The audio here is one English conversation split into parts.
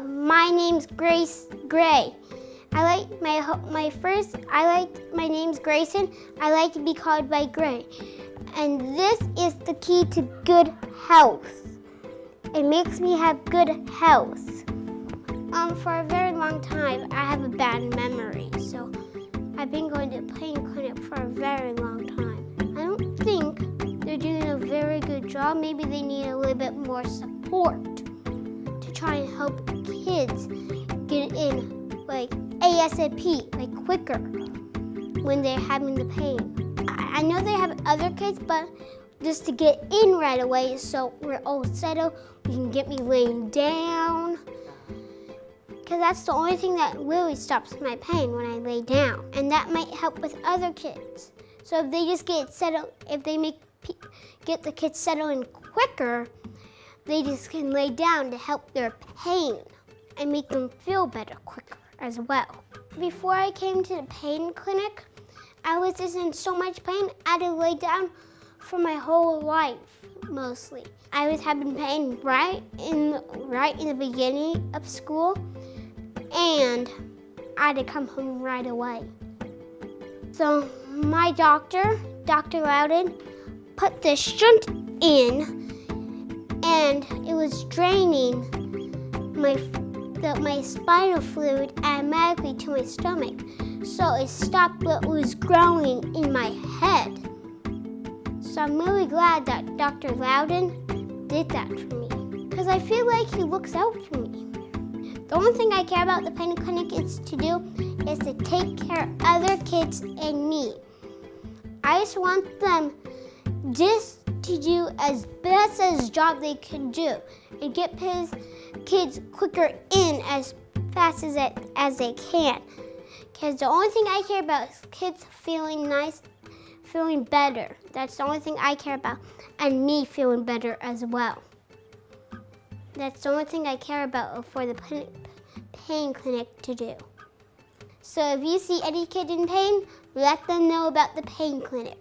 My name's Grace Gray. I like my my first. I like my name's Grayson. I like to be called by Gray, and this is the key to good health. It makes me have good health. Um, for a very long time, I have a bad memory, so I've been going to pain clinic for a very long time. I don't think they're doing a very good job. Maybe they need a little bit more support to try and help ASAP, like quicker when they're having the pain. I, know they have other kids, but just to get in right away so we're all settled, we can get me laying down. Because that's the only thing that really stops my pain when I lay down. And that might help with other kids. So if they just get settled, if they make get the kids settled in quicker, they just can lay down to help their pain and make them feel better quicker as well. Before I came to the pain clinic, I was just in so much pain I had to lay down for my whole life mostly. I was having pain right in right in the beginning of school and I had to come home right away. So my doctor, Dr. Loudon, put the shunt in and it was draining my the, my spinal fluid automatically to my stomach. So it stopped what was growing in my head. So I'm really glad that Dr. Loudon did that for me. Because I feel like he looks out for me. The only thing I care about the pain clinic is to do is to take care of other kids and me. I just want them just to do as best as job they can do and get his kids quicker in as fast as it, as they can. Because the only thing I care about is kids feeling nice, feeling better. That's the only thing I care about, and me feeling better as well. That's the only thing I care about for the pain clinic to do. So if you see any kid in pain, let them know about the pain clinic.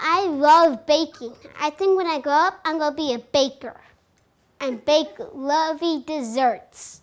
I love baking. I think when I grow up, I'm going to be a baker and bake lovely desserts.